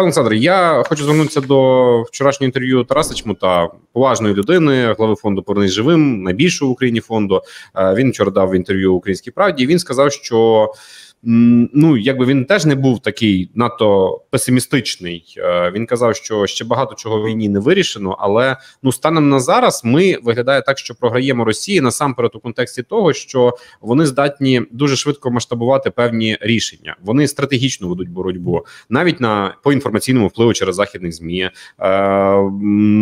Пане Олександре, я хочу звернутися до вчорашнього інтерв'ю Тараса Чмута, поважної людини, глави фонду «Повернись живим, найбільшого в Україні фонду. Він вчора дав інтерв'ю Українській правді. Він сказав, що ну якби він теж не був такий надто песимістичний. Е, він казав, що ще багато чого в війні не вирішено, але ну станом на зараз ми виглядає так, що програємо Росії насамперед у контексті того, що вони здатні дуже швидко масштабувати певні рішення. Вони стратегічно ведуть боротьбу навіть на по інформаційному впливу через західних змі. Е,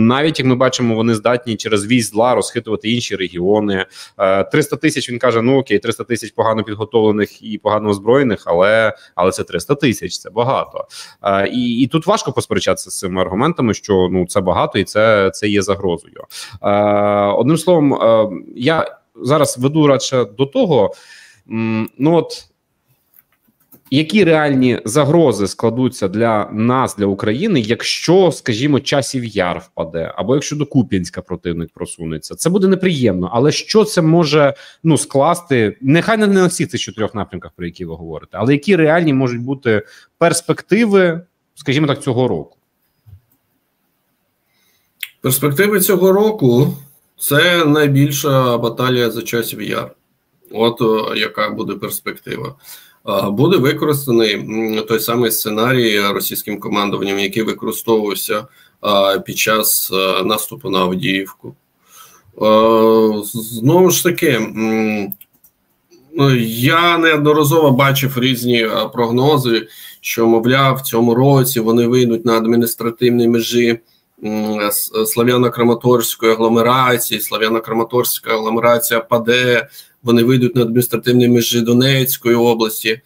навіть як ми бачимо, вони здатні через військ зла розхитувати інші регіони. 300 е, тисяч він каже: ну окей, 300 тисяч погано підготовлених і погано озброєних озброєних, але але це 300 тисяч, це багато. Е, і і тут важко посперечатися з цими аргументами, що ну це багато і це це є загрозою. Е, Одним словом, е, я зараз веду радше до того, ну от які реальні загрози складуться для нас, для України, якщо, скажімо, часів яр впаде, або якщо до Куп'янська противник просунеться, це буде неприємно. Але що це може ну скласти? Нехай не на всіх цих чотирьох напрямках, про які ви говорите, але які реальні можуть бути перспективи, скажімо так, цього року? Перспективи цього року це найбільша баталія за часів яр. От яка буде перспектива буде використаний той самий сценарій російським командуванням, який використовувався під час наступу на Авдіївку. Знову ж таки, ну, я неодноразово бачив різні прогнози, що, мовляв, в цьому році вони вийдуть на адміністративні межі Слав'яно-Краматорської агломерації, Слав'яно-Краматорська агломерація паде, вони вийдуть на адміністративні межі Донецької області.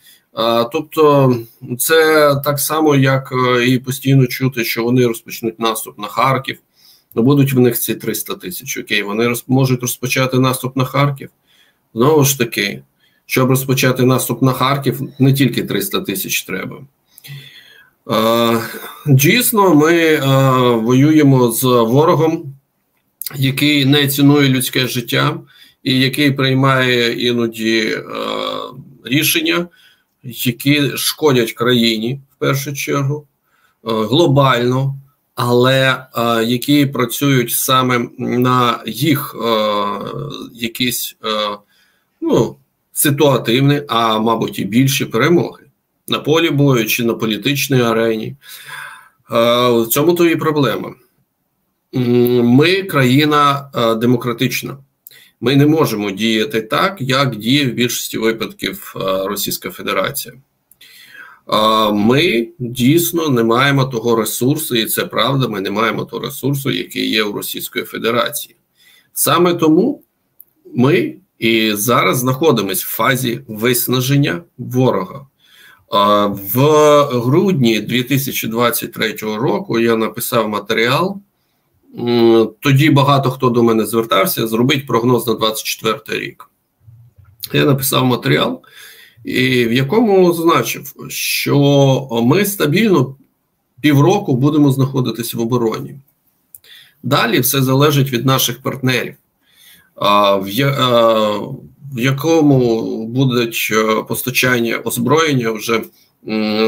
Тобто, це так само, як е, і постійно чути, що вони розпочнуть наступ на Харків. Ну, будуть в них ці 300 тисяч. Окей, вони роз, можуть розпочати наступ на Харків. Знову ж таки, щоб розпочати наступ на Харків, не тільки 300 тисяч треба. Дійсно, ми воюємо з ворогом, який не цінує людське життя і який приймає іноді е, рішення, які шкодять країні в першу чергу, е, глобально, але е, які працюють саме на їх якісь ну, ситуативні, а мабуть, і більші перемоги на полі бою чи на політичній арені. В цьому то і проблема. Ми країна демократична. Ми не можемо діяти так, як діє в більшості випадків е, Російська Федерація. Ми дійсно не маємо того ресурсу, і це правда. Ми не маємо того ресурсу, який є у Російської Федерації. Саме тому ми і зараз знаходимося в фазі виснаження ворога. В грудні 2023 року я написав матеріал. Тоді багато хто до мене звертався, зробити прогноз на 24 рік. Я написав матеріал, і в якому зазначив, що ми стабільно півроку будемо знаходитися в обороні. Далі все залежить від наших партнерів, в якому будуть е, постачання озброєння, вже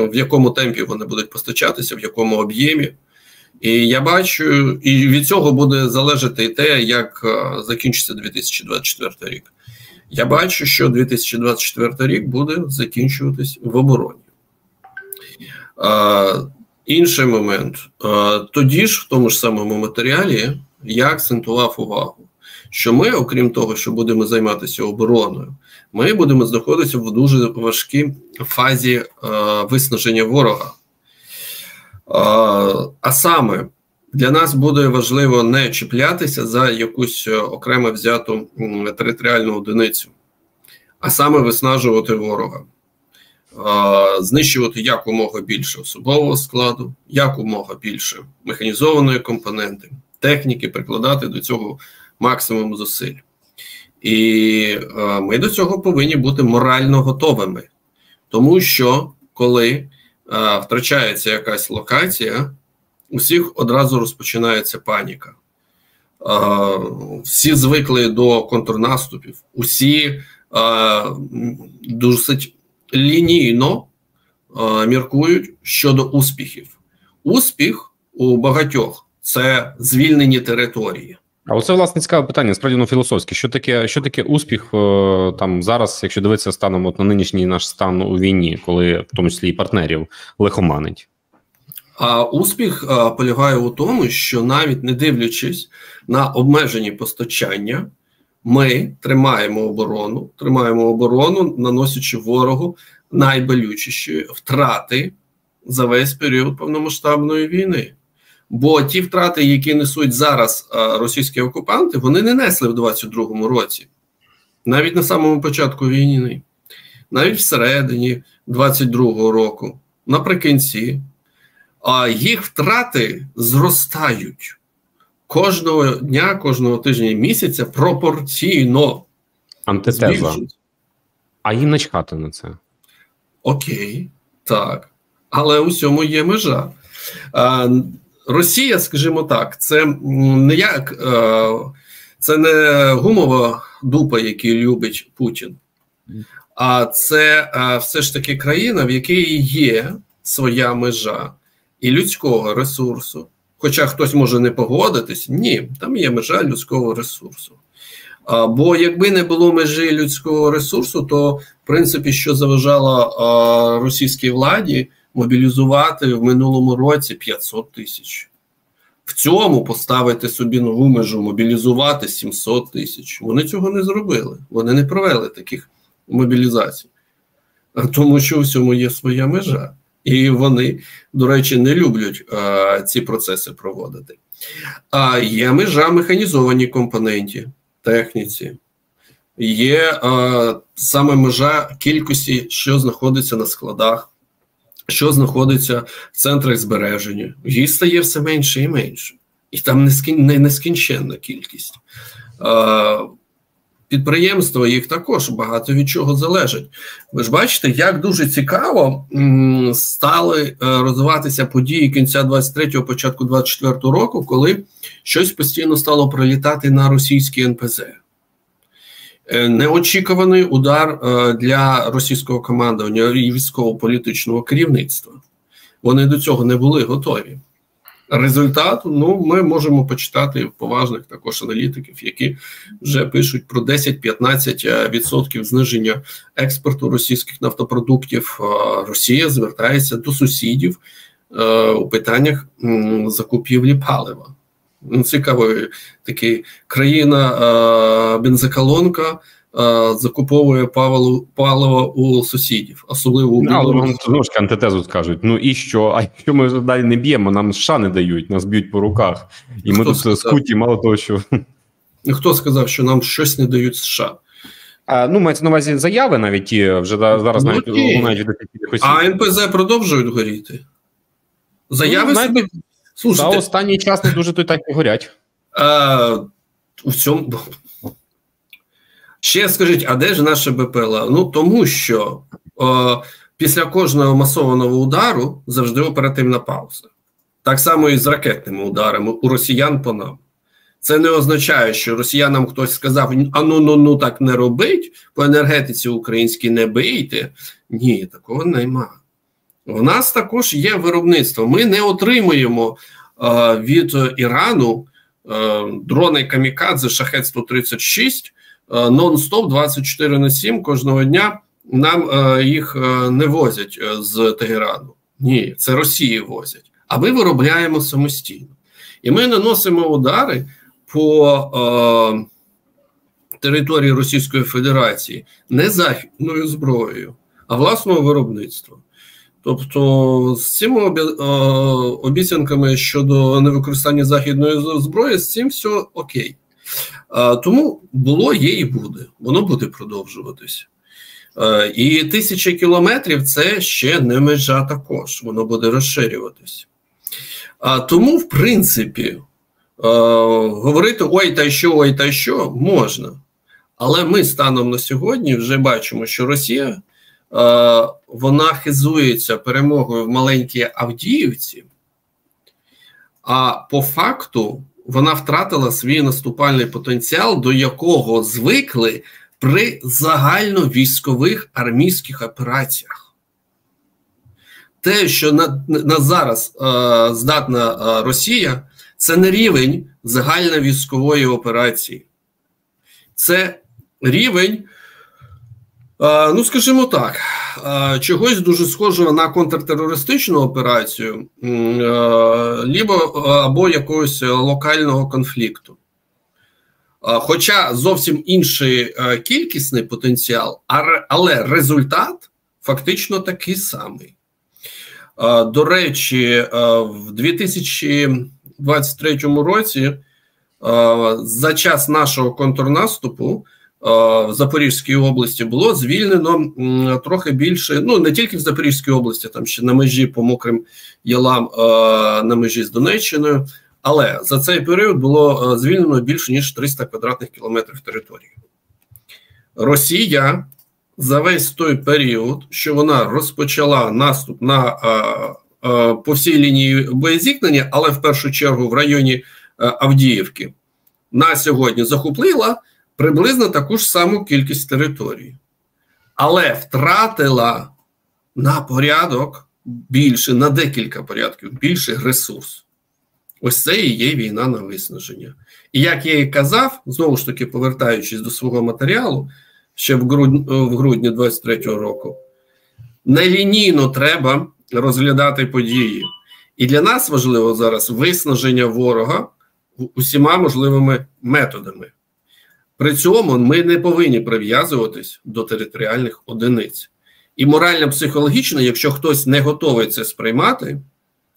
в якому темпі вони будуть постачатися, в якому об'ємі. І я бачу, і від цього буде залежати і те, як е, закінчиться 2024 рік. Я бачу, що 2024 рік буде закінчуватись в обороні. А, Інший момент. А, тоді ж, в тому ж самому матеріалі, я акцентував увагу, що ми, окрім того, що будемо займатися обороною, ми будемо знаходитися в дуже важкій фазі а, виснаження ворога. А саме для нас буде важливо не чіплятися за якусь е, окремо взяту територіальну одиницю, а саме виснажувати ворога, знищувати якомога більше особового складу, якомога більше механізованої компоненти, техніки, прикладати до цього максимум зусиль. І ми до цього повинні бути морально готовими, тому що коли втрачається якась локація, усіх одразу розпочинається паніка. Всі звикли до контрнаступів, усі досить лінійно міркують щодо успіхів. успіх у багатьох це звільнені території. А оце власне цікаве питання, справді ну, філософське. Що таке що таке успіх е, там зараз, якщо дивитися станом от на нинішній наш стан у війні, коли в тому числі і партнерів лихоманить? А успіх а, полягає у тому, що навіть не дивлячись на обмежені постачання, ми тримаємо оборону, тримаємо оборону, наносячи ворогу найболючіші втрати за весь період повномасштабної війни. Бо ті втрати, які несуть зараз російські окупанти, вони не несли в 22-му році, навіть на самому початку війни, навіть всередині 22-го року, наприкінці а їх втрати зростають кожного дня, кожного тижня і місяця пропорційно. Антитеза. А їм начхати на це. Окей, так. Але у цьому є межа. Росія, скажімо так, це не як це не гумова дупа, яку любить Путін, а це все ж таки країна, в якій є своя межа і людського ресурсу. Хоча хтось може не погодитись, ні, там є межа людського ресурсу. Бо якби не було межі людського ресурсу, то в принципі, що заважало а, російській владі мобілізувати в минулому році 500 тисяч. В цьому поставити собі нову межу, мобілізувати 700 тисяч. Вони цього не зробили. Вони не провели таких мобілізацій, тому що у цьому є своя межа. І вони, до речі, не люблять а, ці процеси проводити. А є межа механізованій компоненті, техніці, є а, саме межа кількості, що знаходиться на складах, що знаходиться в центрах збереження. Її стає все менше і менше. І там нескінченна кількість. Підприємства, їх також багато від чого залежить. Ви ж бачите, як дуже цікаво стали е, розвиватися події кінця 23-го, початку 24-го року, коли щось постійно стало прилітати на російські НПЗ. Е, неочікуваний удар е, для російського командування військово-політичного керівництва. Вони до цього не були готові. Результат ну ми можемо почитати поважних також аналітиків, які вже пишуть про 10-15% зниження експорту російських нафтопродуктів. Росія звертається до сусідів е, у питаннях закупівлі палива. Ну, Цікавий такий країна бензоколонка закуповує паливо, паливо у сусідів, особливо у вам знову ж антитезу скажуть: ну і що? А якщо ми далі не б'ємо, нам США не дають, нас б'ють по руках, і Хто ми тут сказав? скуті, мало того, що хто сказав, що нам щось не дають США. А, Ну, мається на увазі заяви навіть ті вже зараз ну, навіть лунають від осіб. А НПЗ продовжують горіти. Заяви ну, знаєте, Слушайте, за останній час не дуже то так і горять. А, у цьому Ще скажіть, а де ж наше БПЛА? Ну тому що о, після кожного масованого удару завжди оперативна пауза. Так само і з ракетними ударами у росіян по нам. Це не означає, що росіянам хтось сказав: а ну ну ну так не робить, по енергетиці українській не бийте. Ні, такого нема. У нас також є виробництво. Ми не отримуємо е, від Ірану е, дрони Камікадзе Шахет 136 Е, нон-стоп 24 на 7 кожного дня нам е, їх е, не возять з Тегерану. Ні, це Росії возять. А ми виробляємо самостійно. І ми наносимо удари по е, території Російської Федерації не західною зброєю, а власного виробництва. Тобто з цими обіцянками щодо невикористання західної зброї, з цим все окей. Тому було, є і буде. Воно буде продовжуватись. І тисяча кілометрів це ще не межа також, воно буде розширюватись. Тому, в принципі, говорити ой та що, ой та що можна. Але ми станом на сьогодні вже бачимо, що Росія вона хизується перемогою в маленькій Авдіївці, а по факту вона втратила свій наступальний потенціал, до якого звикли при загальновійськових армійських операціях. те, що на, на зараз е, здатна е, Росія, це не рівень загальновійськової операції, це рівень, е, ну скажімо так, е, чогось дуже схожого на контртерористичну операцію, е, лібо, або якогось локального конфлікту. Хоча зовсім інший кількісний потенціал, але результат фактично такий самий. До речі, в 2023 році за час нашого контрнаступу в Запорізькій області було звільнено трохи більше. Ну не тільки в Запорізькій області, там ще на межі по мокрим ялам на межі з Донеччиною. Але за цей період було звільнено більше ніж 300 квадратних кілометрів території. Росія за весь той період, що вона розпочала наступ на по всій лінії боєзіткнення, але в першу чергу в районі Авдіївки, на сьогодні захопила приблизно таку ж саму кількість територій, але втратила на порядок більше, на декілька порядків більше ресурс. Ось це і є війна на виснаження. І як я і казав, знову ж таки повертаючись до свого матеріалу ще в грудні, в грудні 23-го року. Нелінійно треба розглядати події. І для нас важливо зараз виснаження ворога усіма можливими методами. При цьому ми не повинні прив'язуватись до територіальних одиниць. І морально-психологічно, якщо хтось не готовий це сприймати,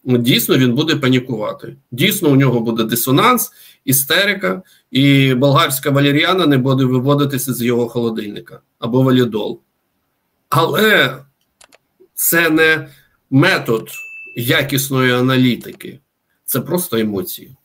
ну, дійсно він буде панікувати. Дійсно, у нього буде дисонанс, істерика, і болгарська валеріана не буде виводитися з його холодильника або валідол. Але це не метод якісної аналітики, це просто емоції.